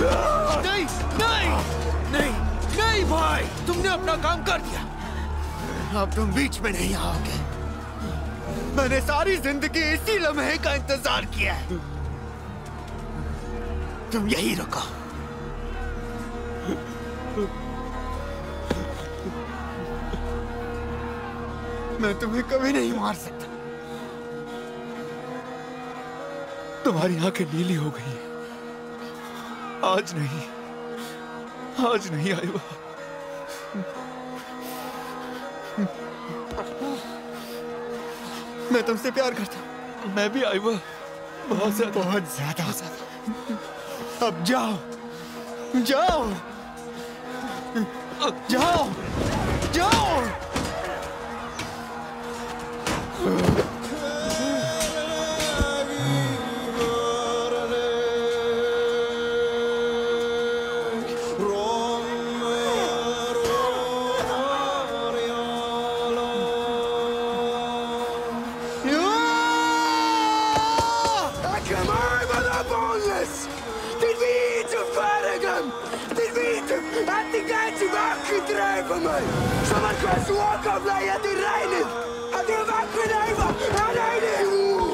नहीं नहीं नहीं नहीं भाई, तुमने अपना काम कर दिया। अब तुम बीच में नहीं आओगे। मैंने सारी ज़िंदगी इसी लम्हे का इंतज़ार किया है। तुम यही रुको। मैं तुम्हें कभी नहीं मार सकता। तुम्हारी आँखें नीली हो गई हैं। आज नहीं। आज नहीं आयुवा मैं तुमसे प्यार करता हूँ। मैं भी आयुवा बहुत ज़्यादा। बहुत ज़्यादा। अब जाओ। जाओ। जाओ। जाओ। Gæti vökkri dreifu mig Saman hversu okkar flæði þetta í rænin Þetta er vökkri dreifa Það er einið úr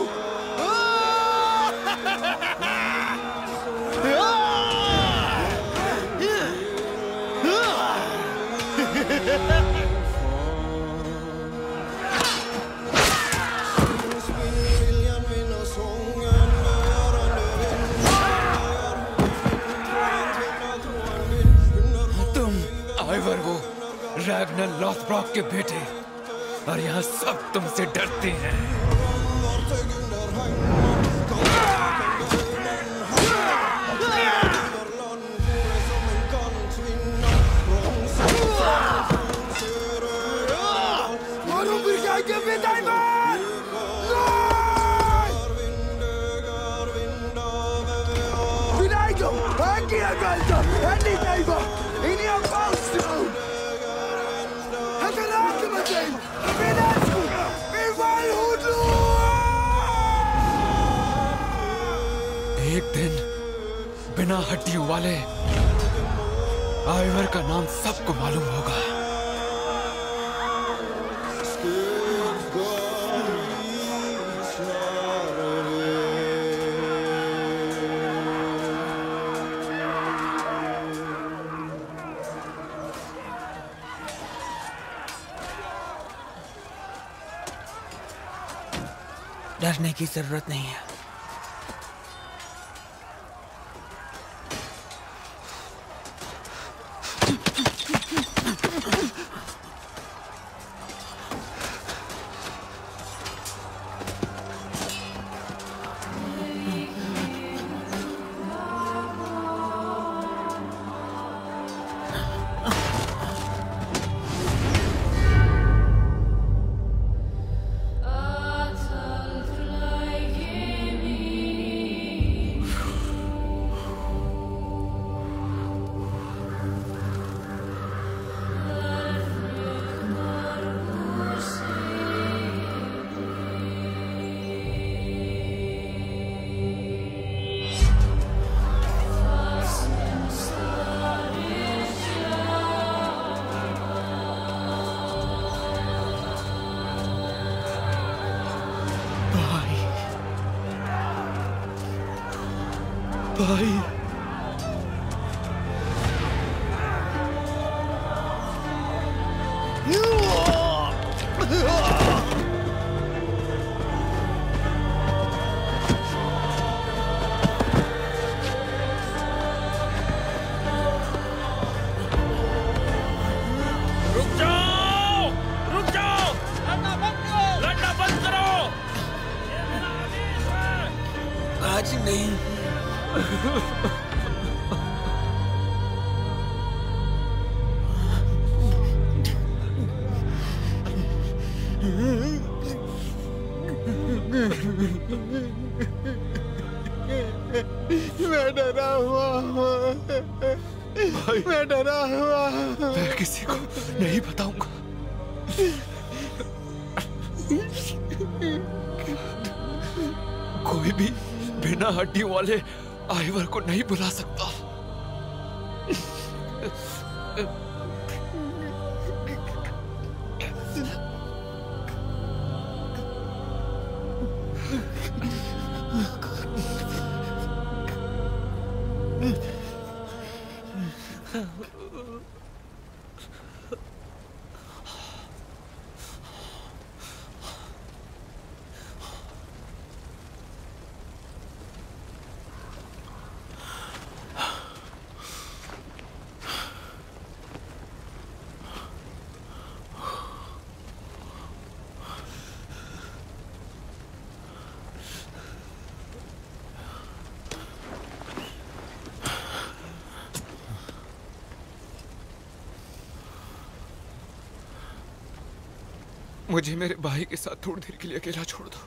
Ragnar Lothbrok के बेटे। और यहाँ सब तुमसे डरते हैं। vergeet एक दिन बिना हड्डियों वाले आयवर का नाम सबको मालूम होगा। डरने की ज़रूरत नहीं है। भाई। रुक जाओ रुक जाओ। लड़ना बंद करो। लड़ना बंद करो आज नहीं। मैं डरा हुआ हूँ। मैं डरा हुआ मैं किसी को नहीं बताऊँगा। कोई भी बिना हड्डियों वाले आईवर को नहीं बुला सकता। मुझे मेरे भाई के साथ थोड़ी देर के लिए अकेला छोड़ दो।